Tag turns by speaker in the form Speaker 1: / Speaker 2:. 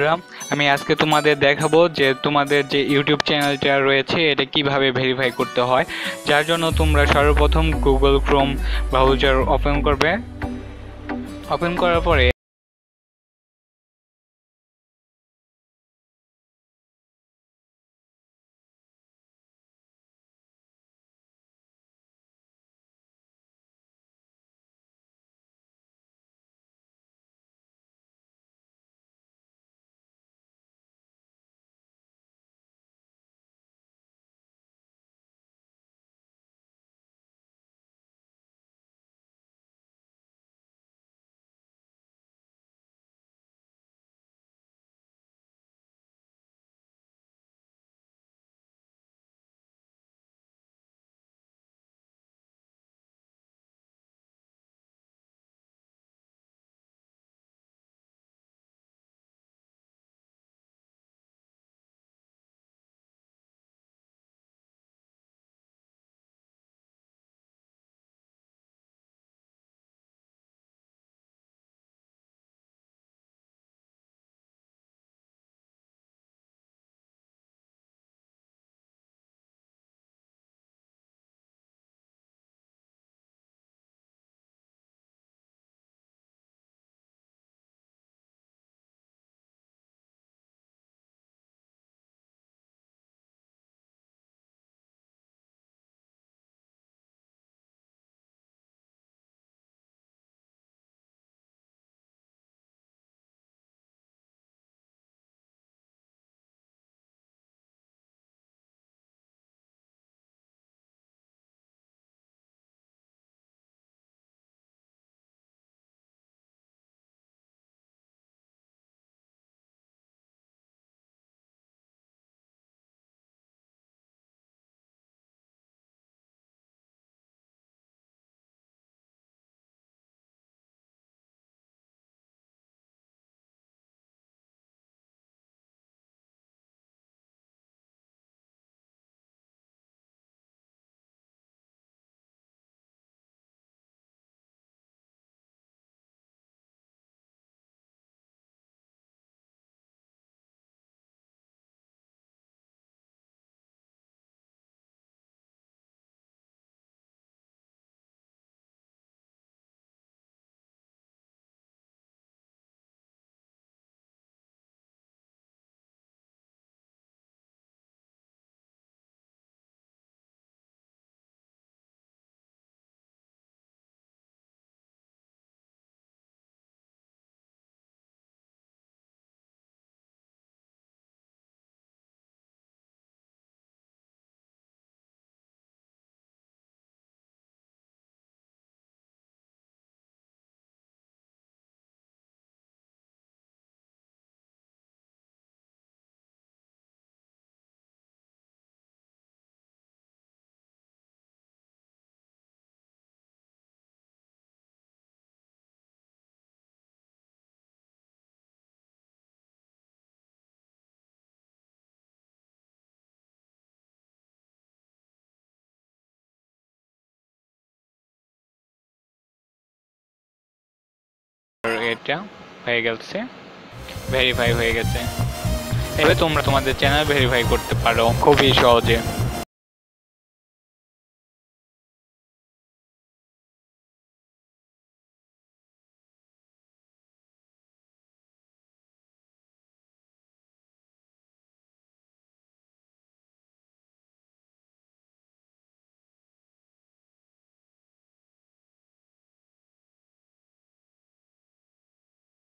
Speaker 1: বন্ধুরা, আমি আজকে তোমাদের দেখাবো যে তোমাদের যে ইউটিউব চ্যানেলটা রয়েছে, এটা কীভাবে ভেরিফাই করতে হয়। যার জন্য তোমরা সর্বপ্রথম গুগল ক্রোম ব্রাউজার ওপেন করবে। ওপেন করার পরে এটা হয়ে গেছে। ভেরিফাই হয়ে গেছে। এবার তোমরা তোমাদের চ্যানেল ভেরিফাই করতে পারো খুবই সহজে।